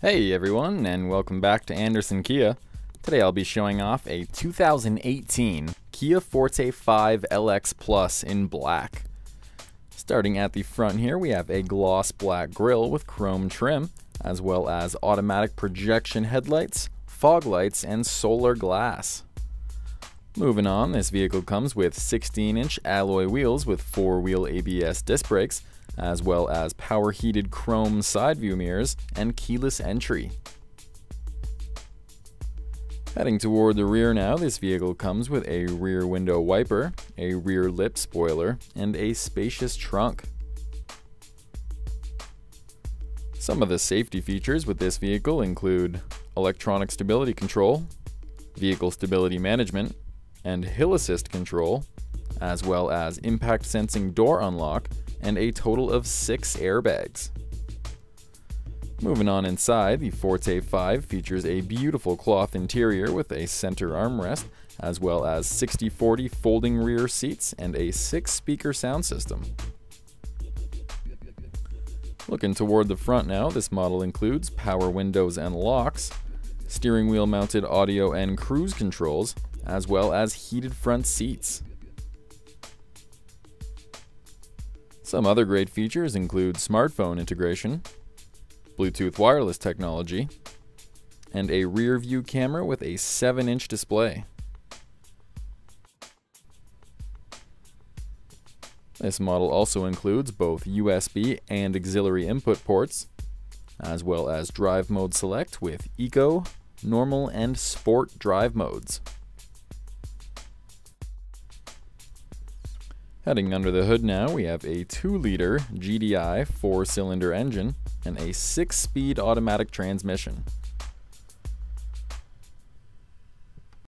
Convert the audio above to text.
Hey everyone, and welcome back to Anderson Kia. Today I'll be showing off a 2018 Kia Forte 5 LX Plus in black. Starting at the front here, we have a gloss black grille with chrome trim, as well as automatic projection headlights, fog lights, and solar glass. Moving on, this vehicle comes with 16-inch alloy wheels with 4-wheel ABS disc brakes, as well as power heated chrome side view mirrors and keyless entry. Heading toward the rear now, this vehicle comes with a rear window wiper, a rear lip spoiler, and a spacious trunk. Some of the safety features with this vehicle include electronic stability control, vehicle stability management, and hill assist control, as well as impact sensing door unlock and a total of six airbags. Moving on inside, the Forte 5 features a beautiful cloth interior with a center armrest, as well as 60-40 folding rear seats and a six-speaker sound system. Looking toward the front now, this model includes power windows and locks, steering wheel mounted audio and cruise controls, as well as heated front seats. Some other great features include smartphone integration, Bluetooth wireless technology, and a rear view camera with a 7 inch display. This model also includes both USB and auxiliary input ports, as well as drive mode select with Eco, Normal, and Sport drive modes. Heading under the hood now, we have a 2-liter GDI 4-cylinder engine and a 6-speed automatic transmission.